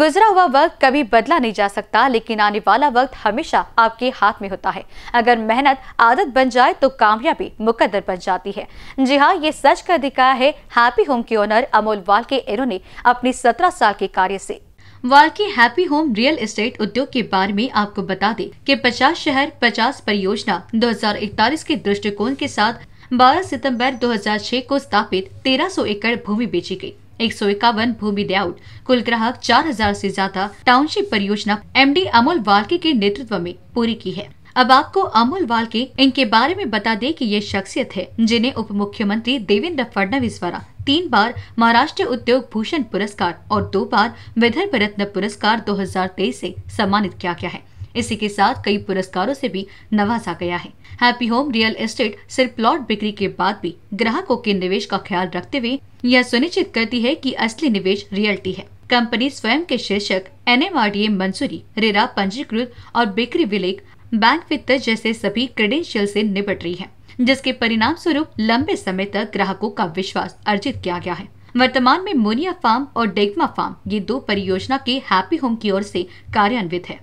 गुजरा हुआ वक्त कभी बदला नहीं जा सकता, लेकिन आने वाला वक्त हमेशा आपके हाथ में होता है। अगर मेहनत आदत बन जाए तो कामयाबी मुकद्दर बन जाती है। जी हाँ ये सच कर दिखाया है, हैप्पी होम के ओनर अमोल वाल के इन्होंने अपनी सत्रह साल के कार्य से। वाल के हैप्पी होम रियल एस्टेट उद्योग के बारे में आपको बता दें कि 50 शहर 50 परियोजना 2041 के दृष्टिकोण के साथ 12 सितंबर 2006 को स्थापित 1300 एकड़ भूमि बेची गई। एक सौ इक्यावन भूमि लेआउट कुल ग्राहक चार हज़ार ऐसी ज़्यादा टाउनशिप परियोजना एमडी अमोल वाल्के के नेतृत्व में पूरी की है। अब आपको अमोल वाल्के इनके बारे में बता दें कि ये शख्सियत है, जिन्हें उप मुख्यमंत्री देवेंद्र फडणवीस द्वारा तीन बार महाराष्ट्र उद्योग भूषण पुरस्कार और दो बार विदर्भ रत्न पुरस्कार 2023 से सम्मानित किया गया है। इसी के साथ कई पुरस्कारों से भी नवाजा गया है। हैप्पी होम रियल एस्टेट सिर्फ़ प्लॉट बिक्री के बाद भी ग्राहकों के निवेश का ख्याल रखते हुए यह सुनिश्चित करती है कि असली निवेश रियल्टी है। कंपनी स्वयं के शीर्षक एन एम मंसूरी रेरा पंजीकृत और बिक्री विलेख बैंक वित्त जैसे सभी क्रेडेंशियल से निपट रही है, जिसके परिणाम स्वरूप लंबे समय तक ग्राहकों का विश्वास अर्जित किया गया है। वर्तमान में मोनिया फार्म और डेगमा फार्म ये दो परियोजना के हैप्पी होम की ओर से कार्यान्वित है।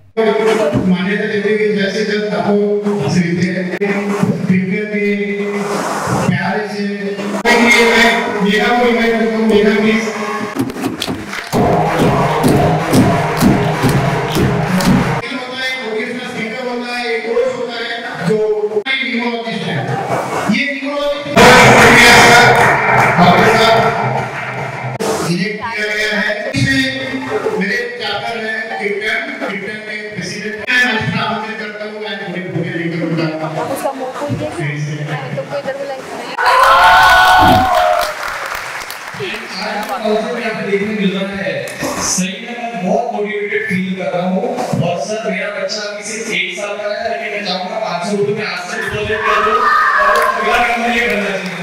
डिपॉजिट कर और अगला काम मैं करना चाहिए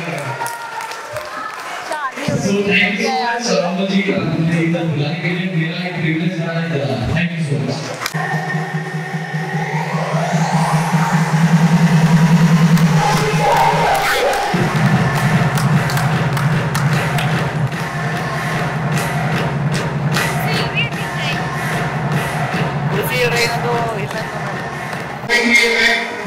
so thank you so much sir ji इधर बुलाने के लिए मेरा एक प्रिविलेज रहा है थैंक यू सो मच मेरा कोई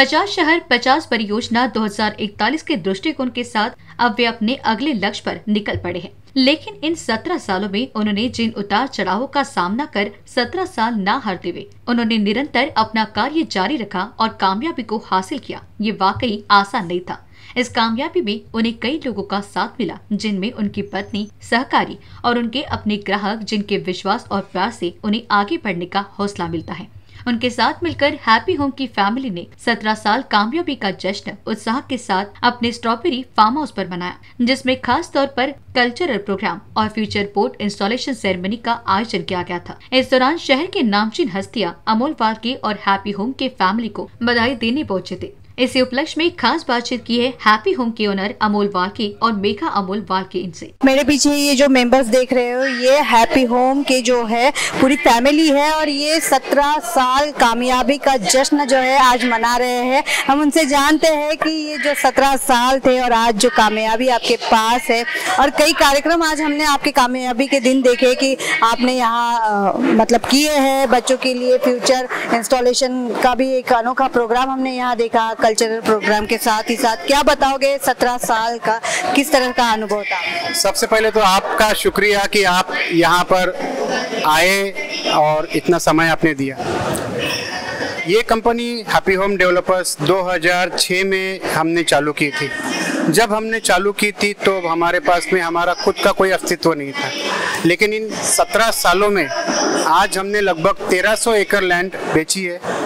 50 शहर 50 परियोजना 2041 के दृष्टिकोण के साथ अब वे अपने अगले लक्ष्य पर निकल पड़े हैं। लेकिन इन 17 सालों में उन्होंने जिन उतार चढ़ावों का सामना कर 17 साल ना हारते हुए, उन्होंने निरंतर अपना कार्य जारी रखा और कामयाबी को हासिल किया। ये वाकई आसान नहीं था। इस कामयाबी में उन्हें कई लोगों का साथ मिला, जिनमें उनकी पत्नी, सहकारी और उनके अपने ग्राहक जिनके विश्वास और प्यार से उन्हें आगे बढ़ने का हौसला मिलता है। उनके साथ मिलकर हैप्पी होम की फैमिली ने 17 साल कामयाबी का जश्न, उत्साह के साथ अपने स्ट्रॉबेरी फार्म हाउस पर मनाया, जिसमें खास तौर पर कल्चरल प्रोग्राम और फ्यूचर पोर्ट इंस्टॉलेशन सेरेमनी का आयोजन किया गया था। इस दौरान शहर के नामचीन हस्तियाँ, अमोल वाल्के और हैप्पी होम के फैमिली को बधाई देने पहुँचे थे। इसी उपलक्ष्य में खास बातचीत की है हैप्पी होम के ओनर अमोल वाल्के और मेघा अमोल वाल्के इनसे। मेरे पीछे ये जो मेंबर्स देख रहे हो, ये हैप्पी होम के जो है, पूरी फैमिली है और ये सत्रह साल कामयाबी का जश्न जो है आज मना रहे हैं। हम उनसे जानते हैं कि ये जो सत्रह साल थे और आज जो कामयाबी आपके पास है और कई कार्यक्रम आज हमने आपके कामयाबी के दिन देखे कि आपने यहाँ मतलब किए हैं बच्चों के लिए फ्यूचर इंस्टॉलेशन का भी एक अनोखा प्रोग्राम हमने यहाँ देखा कल्चरल प्रोग्राम के साथ ही साथ क्या बताओगे सत्रह साल का किस तरह का अनुभव था? सबसे पहले तो आपका शुक्रिया कि आप यहाँ पर आए और इतना समय आपने दिया। ये कंपनी हैप्पी होम डेवलपर्स 2006 में हमने चालू की थी। जब हमने चालू की थी तो हमारे पास में हमारा खुद का कोई अस्तित्व नहीं था। लेकिन इन 17 सालों में आज हमने लगभग 1300 एकड़ लैंड बेची है।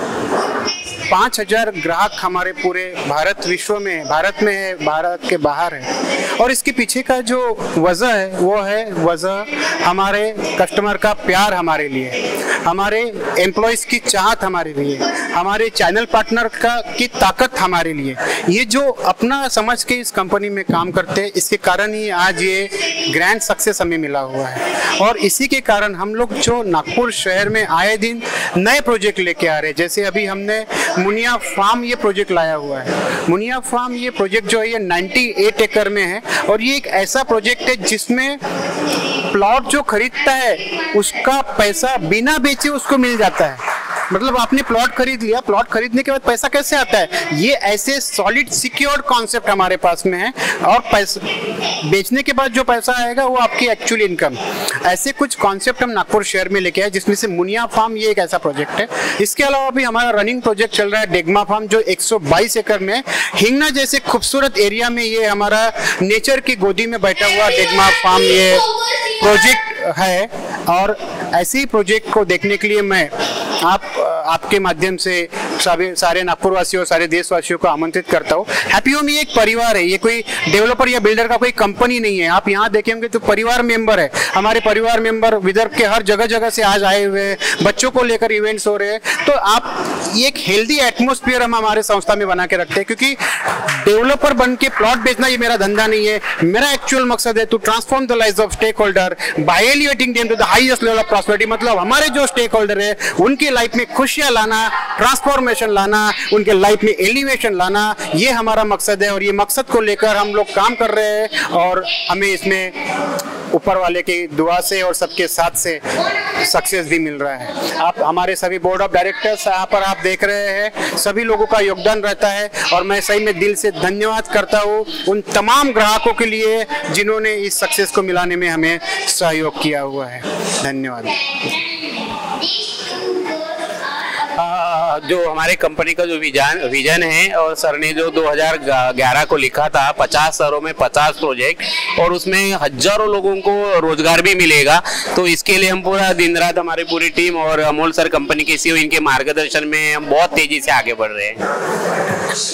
पाँच हज़ार ग्राहक हमारे पूरे भारत, विश्व में, भारत में है, भारत के बाहर है। और इसके पीछे का जो वजह है, वो है वजह हमारे कस्टमर का प्यार हमारे लिए। हमारे एम्प्लॉयज़ की चाहत हमारे लिए। हमारे चैनल पार्टनर का, की ताकत हमारे लिए। ये जो अपना समझ के इस कंपनी में काम करते हैं, इसके कारण ही आज ये ग्रैंड सक्सेस हमें मिला हुआ है। और इसी के कारण हम लोग जो नागपुर शहर में आए दिन नए प्रोजेक्ट लेके आ रहे हैं। जैसे अभी हमने मुनिया फार्म ये प्रोजेक्ट लाया हुआ है। मुनिया फार्म ये प्रोजेक्ट जो है, ये 98 एकड़ में है। और ये एक ऐसा प्रोजेक्ट है जिसमें प्लॉट जो खरीदता है, उसका पैसा बिना बेचे उसको मिल जाता है। मतलब आपने प्लॉट खरीद लिया। प्लॉट खरीदने के बाद पैसा कैसे आता है? ये ऐसे सॉलिड सिक्योर्ड कॉन्सेप्ट हमारे पास में है और पैसा, बेचने के बाद जो पैसा आएगा वो आपकी एक्चुअल इनकम ऐसे कुछ कॉन्सेप्ट हम नागपुर शहर में लेके आए, जिसमें से मुनिया फार्म ये एक ऐसा प्रोजेक्ट है। इसके अलावा भी हमारा रनिंग प्रोजेक्ट चल रहा है डेगमा फार्म जो 122 एकड़ में। हिंगना जैसे खूबसूरत एरिया में ये हमारा नेचर की गोदी में बैठा हुआ डेगमा फार्म ये प्रोजेक्ट है। और ऐसे ही प्रोजेक्ट को देखने के लिए मैं आप आपके माध्यम से सभी सारे नागपुर वासियों सारे देशवासियों को आमंत्रित करता हूँ। हैप्पी होम ये एक परिवार है, ये कोई डेवलपर या बिल्डर का कोई कंपनी नहीं है। आप यहाँ देखेंगे तो परिवार मेंबर है। हमारे परिवार मेंबर विदर्भ के हर जगह जगह से आज आए हुए हैं। बच्चों को लेकर इवेंट्स हो रहे हैं। तो आप, ये एक हेल्दी एटमोस्फियर हम हमारे संस्था में बना के रखते हैं, क्योंकि डेवलपर बन के प्लॉट बेचना ये मेरा धंधा नहीं है। मेरा एक्चुअल मकसद है to transform the life of stakeholder by elevating to the level of prosperity मतलब हमारे जो स्टेक होल्डर है, उनकी लाइफ में खुशियाँ लाना ट्रांसफॉर्मेशन लाना, उनके लाइफ में एलिवेशन लाना, ये हमारा मकसद है और ये मकसद को लेकर हम लोग काम कर रहे हैं और हमें इसमें ऊपर वाले की दुआ से और सबके साथ से सक्सेस भी मिल रहा है। आप, हमारे सभी बोर्ड ऑफ़ डायरेक्टर्स यहाँ पर आप देख रहे हैं, सभी लोगों का योगदान रहता है और मैं सही में दिल से धन्यवाद करता हूँ उन तमाम ग्राहकों के लिए जिन्होंने इस सक्सेस को मिलाने में हमें सहयोग किया हुआ है। धन्यवाद। आ, जो हमारे कंपनी का जो विजन विजन है और सर ने जो 2011 को लिखा था 50 शहरों में 50 प्रोजेक्ट और उसमें हज़ारों लोगों को रोज़गार भी मिलेगा। तो इसके लिए हम पूरा दिन रात हमारी पूरी टीम और अमोल सर कंपनी के सीईओ इनके मार्गदर्शन में हम बहुत तेज़ी से आगे बढ़ रहे हैं।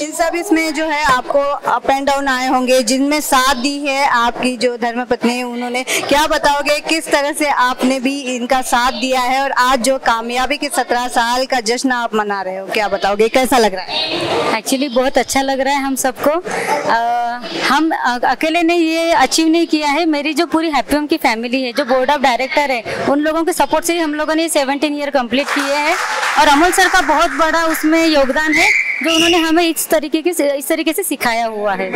इन सब इसमें जो है आपको अप एंड डाउन आए होंगे जिनमें साथ दी है आपकी जो धर्म पत्नी है उन्होंने क्या बताओगे किस तरह से आपने भी इनका साथ दिया है और आज जो कामयाबी के सत्रह साल का जश्न आप मना रहे हो? क्या बताओगे? कैसा लग रहा है? एक्चुअली बहुत अच्छा लग रहा है हम सबको। हम अकेले ने ये अचीव नहीं किया है। मेरी जो पूरी हैप्पी होम की फैमिली है जो बोर्ड ऑफ़ डायरेक्टर है उन लोगों के सपोर्ट से ही हम लोगों ने सेवनटीन ईयर कंप्लीट किए हैं। और अमोल सर का बहुत बड़ा उसमें योगदान है जो उन्होंने हमें इस तरीके के इस तरीके से सिखाया हुआ है।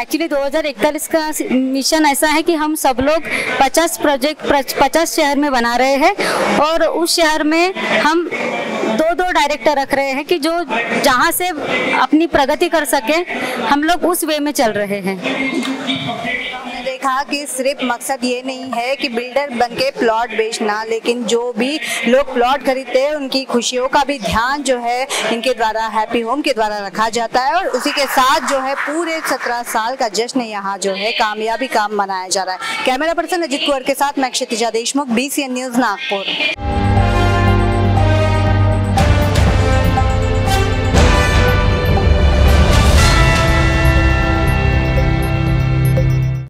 एक्चुअली 2041 का मिशन ऐसा है कि हम सब लोग 50 प्रोजेक्ट 50 शहर में बना रहे हैं और उस शहर में हम दो दो डायरेक्टर रख रहे हैं कि जो जहाँ से अपनी प्रगति कर सके, हम लोग उस वे में चल रहे हैं। देखा कि सिर्फ़ मकसद ये नहीं है कि बिल्डर बन के प्लॉट बेचना, लेकिन जो भी लोग प्लॉट खरीदते हैं, उनकी खुशियों का भी ध्यान जो है, इनके द्वारा, हैप्पी होम के द्वारा रखा जाता है। और उसी के साथ जो है, पूरे सत्रह साल का जश्न यहाँ जो है, कामयाबी काम मनाया जा रहा है। कैमरा पर्सन अजित कुंवर के साथ मैं क्षितिजा देशमुख बी न्यूज़ नागपुर।